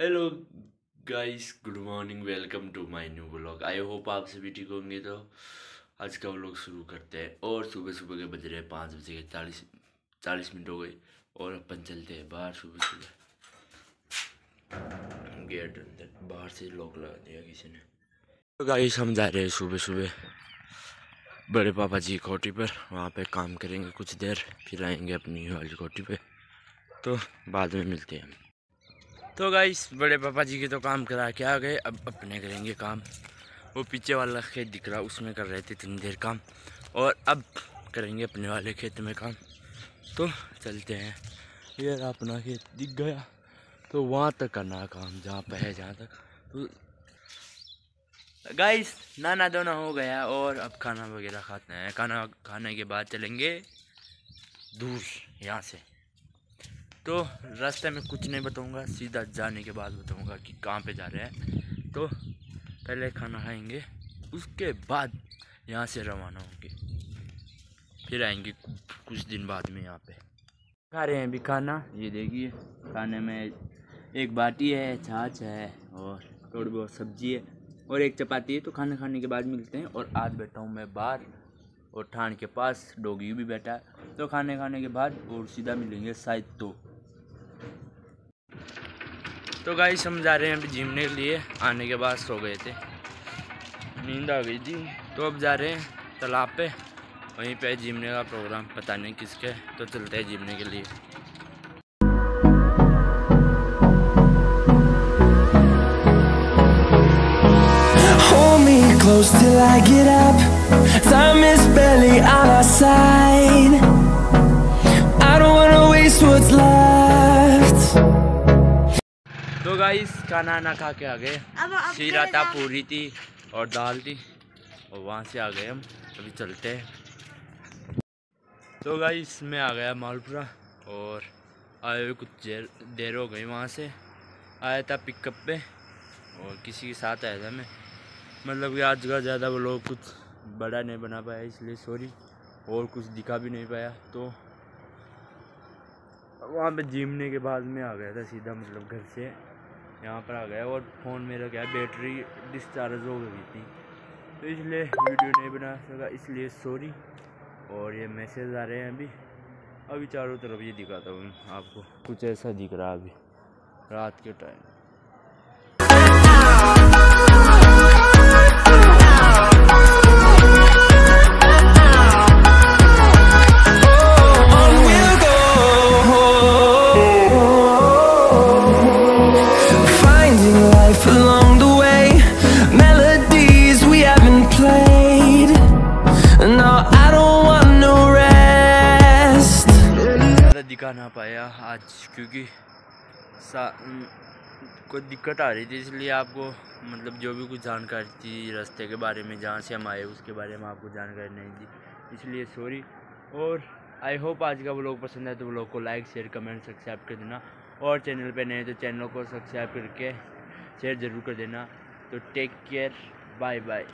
Hello guys good morning welcome to my new blog I hope आप सभी ठीक होंगे तो आज का व्लॉग शुरू करते हैं। और सुबह सुबह के बज रहे हैं पाँच बजे के चालीस चालीस मिनट हो गए। और अपन चलते हैं बाहर सुबह सुबह। गेट अंदर, बाहर से लॉक लगा दिया किसी ने। तो गाइस हम जा रहे हैं सुबह सुबह। बड़े पापा जी कोठी पर, वहाँ पे काम करेंगे कुछ देर, फिर आएँगे अपनी वाली कोठी पे। तो बाद में मिलते हैं तो गाइस बड़े पापा जी के तो काम करा के आ गए, अब अपने करेंगे काम। वो पीछे वाला खेत दिख रहा, उसमें कर रहे थे इतनी देर काम। और अब करेंगे अपने वाले खेत में काम। तो चलते हैं। ये अपना खेत, दिख गया। तो वहाँ तक करना काम, जहाँ पे है, जहाँ तक। तो गाइस नाना दोना हो गया और अब खाना वगैरह खाते हैं। खाना खाने के बाद चलेंगे दूर, यहाँ से। तो रास्ते में कुछ नहीं बताऊँगा, सीधा जाने के बाद बताऊँगा कि कहाँ पे जा रहे हैं। तो पहले खाना खाएँगे, उसके बाद यहाँ से रवाना होंगे। फिर आएँगे कुछ दिन बाद में यहाँ पे। खा रहे हैं अभी खाना। ये देखिए, खाने में एक बाटी है, छाछ है और थोड़ी बहुत सब्ज़ी है और एक चपाती है। तो खाना खाने के बाद मिलते हैं और आज बैठा हूँ मैं बाहर और ठाण के पास, डोगी भी बैठा है। तो खाने खाने के बाद और सीधा मिलेंगे शायद तो। तो गाइस हम जा रहे हैं अभी जिमने के लिए, आने के बाद सो गए थे नींद आ गई थी तो अब जा रहे हैं तालाब पे, वहीं पे जिमने का प्रोग्राम पता नहीं किसके तो चलते हैं जिमने के लिए close till I get up. Time is barely on our side. Guys खाना ना खा के आ गए। शीरा था पूरी थी और दाल थी। और वहाँ से आ गए हम। अभी चलते हैं। तो गाइस मैं आ गया मालपुरा और आए हुए कुछ देर देर हो गई वहाँ से। आया था पिकअप पे और किसी के साथ आया था मैं। मतलब कि आज का ज़्यादा वो लोग कुछ बड़ा नहीं बना पाया इसलिए सॉरी और कुछ दिखा भी नहीं पाया तो वहाँ पे जिमने के बाद में आ गया था सीधा मतलब घर से। यहाँ पर आ गया और फ़ोन मेरा क्या बैटरी डिस्चार्ज हो गई थी। तो इसलिए वीडियो नहीं बना सका, इसलिए सॉरी और ये मैसेज आ रहे हैं अभी। अभी चारों तरफ़ ये दिखाता हूँ आपको। कुछ ऐसा दिख रहा है अभी, रात के टाइम दिखा ना पाया आज क्योंकि कोई दिक्कत आ रही थी, इसलिए आपको मतलब जो भी कुछ जानकारी थी रास्ते के बारे में, जहाँ से हम आए उसके बारे में आपको जानकारी नहीं दी इसलिए सॉरी और आई होप आज का व्लॉग पसंद है तो व्लॉग को लाइक शेयर कमेंट सब्सक्राइब कर देना। और चैनल पे नए तो चैनल को सब्सक्राइब करके शेयर ज़रूर कर देना। तो टेक केयर बाय बाय